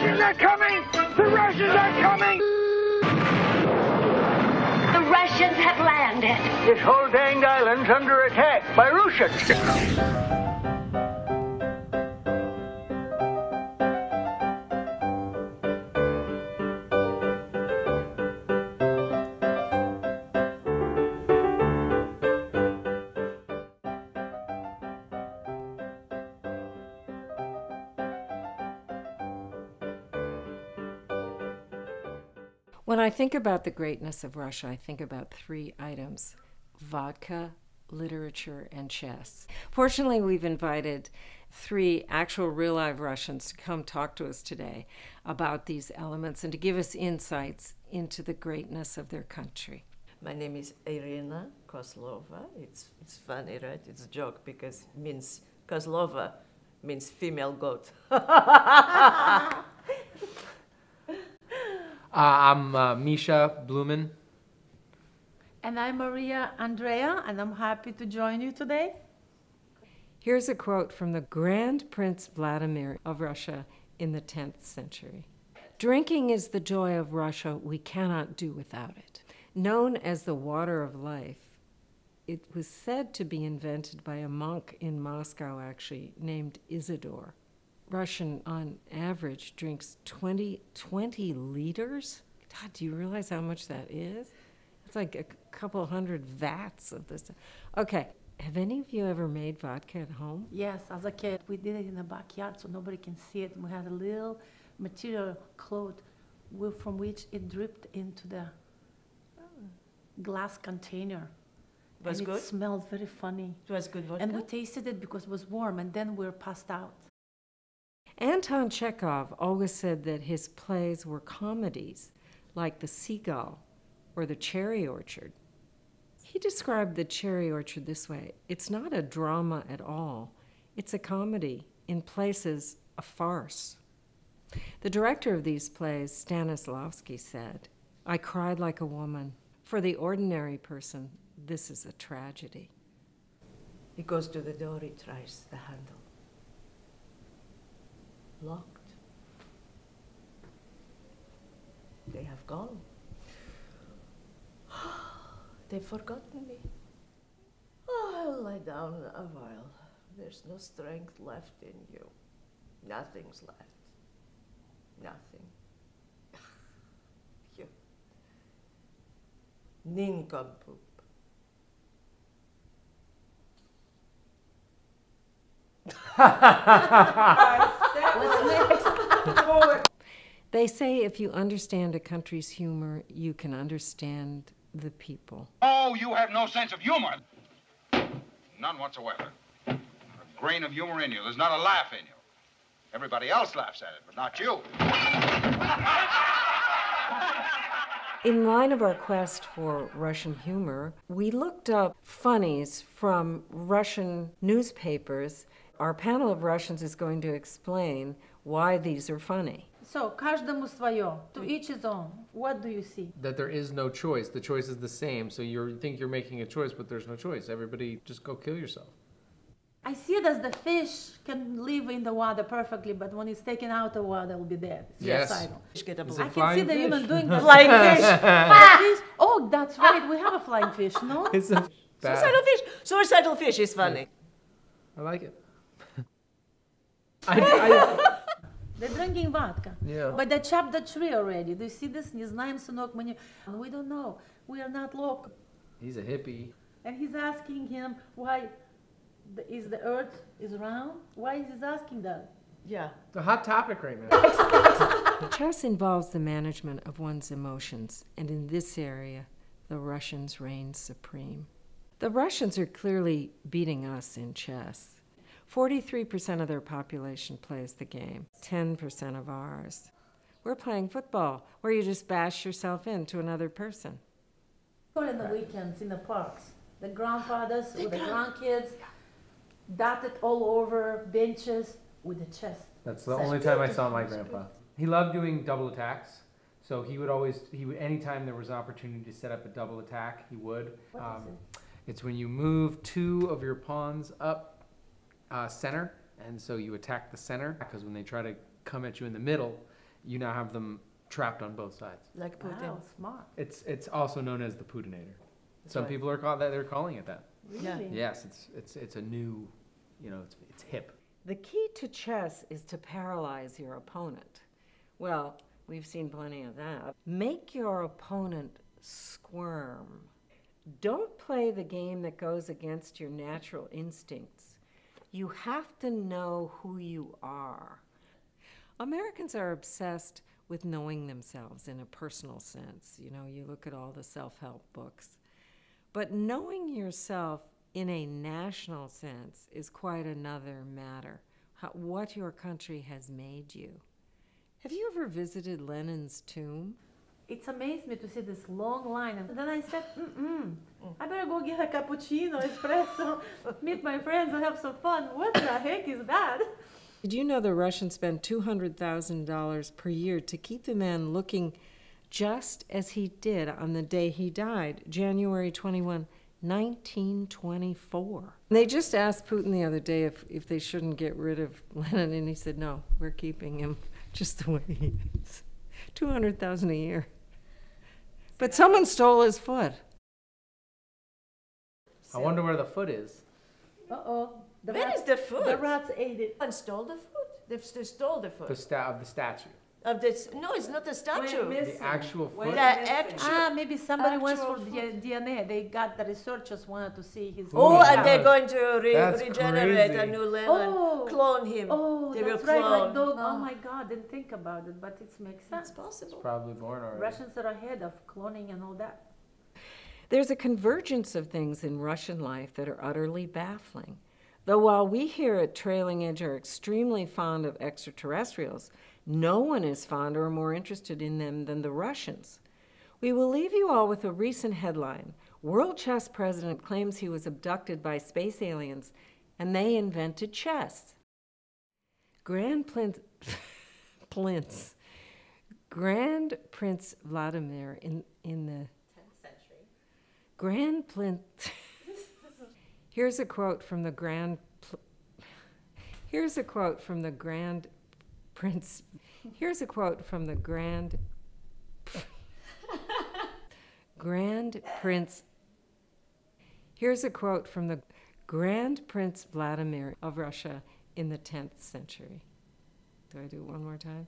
Russians are coming! The Russians are coming! The Russians have landed. This whole danged island's under attack by Russians. When I think about the greatness of Russia, I think about three items vodka, literature, and chess. Fortunately, we've invited three actual real live Russians to come talk to us today about these elements and to give us insights into the greatness of their country. My name is Irina Kozlova. It's, it's funny, right? It's a joke because it means Kozlova means female goat. Uh, I'm uh, Misha Blumen. And I'm Maria Andrea, and I'm happy to join you today. Here's a quote from the Grand Prince Vladimir of Russia in the 10th century Drinking is the joy of Russia. We cannot do without it. Known as the water of life, it was said to be invented by a monk in Moscow, actually, named Isidore. Russian, on average, drinks 20, 20 liters. God, do you realize how much that is? It's like a couple hundred vats of this. Okay, have any of you ever made vodka at home? Yes, as a kid, we did it in the backyard so nobody can see it. We had a little material cloth from which it dripped into the uh, glass container. Was and good? It smelled very funny. It was good vodka. And we tasted it because it was warm, and then we were passed out. Anton Chekhov always said that his plays were comedies, like The Seagull or The Cherry Orchard. He described The Cherry Orchard this way it's not a drama at all, it's a comedy, in places, a farce. The director of these plays, Stanislavski, said, I cried like a woman. For the ordinary person, this is a tragedy. He goes to the door, he tries the handle. Locked. They have gone. They've forgotten me. Oh, I'll lie down a while. There's no strength left in you. Nothing's left. Nothing. you. Nincompoop. They say if you understand a country's humor, you can understand the people. Oh, you have no sense of humor. None whatsoever. Not a grain of humor in you. There's not a laugh in you. Everybody else laughs at it, but not you. In line of our quest for Russian humor, we looked up funnies from Russian newspapers Our panel of Russians is going to explain why these are funny. So, каждому свое, to each his own. What do you see? That there is no choice. The choice is the same. So you think you're making a choice, but there's no choice. Everybody just go kill yourself. I see it as the fish can live in the water perfectly, but when it's taken out of the water, it will be dead. Yes. Suicidal. Get up Is I it can see flying the fish? human doing the Flying fish. fish. Oh, that's right. We have a flying fish, no? It's a bad. Suicidal fish. Suicidal fish is funny. I like it. I, I, They're drinking vodka. Yeah. But they chopped the tree already. Do you see this? Не знаем, сынок, мы не- We don't know. We are not local. he's a hippie. And he's asking him why the, is the earth is round? Why is he asking that? Yeah. It's a hot topic right now. Chess involves the management of one's emotions, and in this area, the Russians reign supreme. The Russians are clearly beating us in chess. 43% of their population plays the game, 10% of ours. We're playing football, where you just bash yourself into another person. Or in the weekends in the parks. The grandfathers with the grandkids dotted all over benches with the chest. That's the set. only time I saw my grandpa. He loved doing double attacks. So he would always, he would, anytime there was an opportunity to set up a double attack, he would. What Um, is it? It's when you move two of your pawns up uh, center, and so you attack the center because when they try to come at you in the middle, you now have them trapped on both sides. Like Putin. Wow, smart. It's it's also known as the Putinator. Some right. people are call that they're calling it that. Yeah. Really? Yes, it's it's it's a new, you know, it's it's hip. The key to chess is to paralyze your opponent. Well, we've seen plenty of that. Make your opponent squirm. Don't play the game that goes against your natural instincts. You have to know who you are. Americans are obsessed with knowing themselves in a personal sense. You know, you look at all the self help books. But knowing yourself in a national sense is quite another matter. How, what your country has made you. Have you ever visited Lenin's tomb? It's amazed me to see this long line. And then I said, mm-mm, I better go get a cappuccino, espresso, meet my friends and have some fun. What the heck is that? Did you know the Russians spend $200,000 per year to keep the man looking just as he did on the day he died, January 21, 1924? They just asked Putin the other day if, if they shouldn't get rid of Lenin, and he said, no, we're keeping him just the way he is. 200,000 a year. But someone stole his foot. I wonder where the foot is. Uh-oh. The Where rats, is the foot? The rats ate it. And stole the foot. They've they stole the foot. The sta- of the statue. Of this, no, it's not a statue. The actual foot. The actual. Ah, maybe somebody wants for the DNA. They got the researchers wanted to see his. Oh, Yeah. and they're going to re- That's regenerate a new Lenin, Oh. clone him. Oh, they will that's right, like dog. Oh. Oh my God, didn't think about it, but it makes sense. It's possible. It's Probably born already. Russians are ahead of cloning and all that. There's a convergence of things in Russian life that are utterly baffling. Though while we here at Trailing Edge are extremely fond of extraterrestrials, no one is fonder or more interested in them than the Russians. We will leave you all with a recent headline World Chess President claims he was abducted by space aliens and they invented chess. Grand Prince, Prince, Grand Prince Vladimir in, in the Grand Prince. Here's a quote from the Grand. Here's a quote from the Grand Prince. Here's a quote from the Grand. Grand Prince. Here's a quote from the Grand Prince Vladimir of Russia in the 10th century. Do I do it one more time?